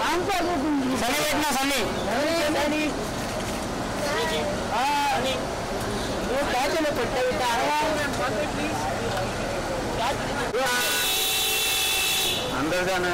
సన్ని పెట్టినా సన్ని. క్యాచ్లో పెట్టాయి అందరిదానా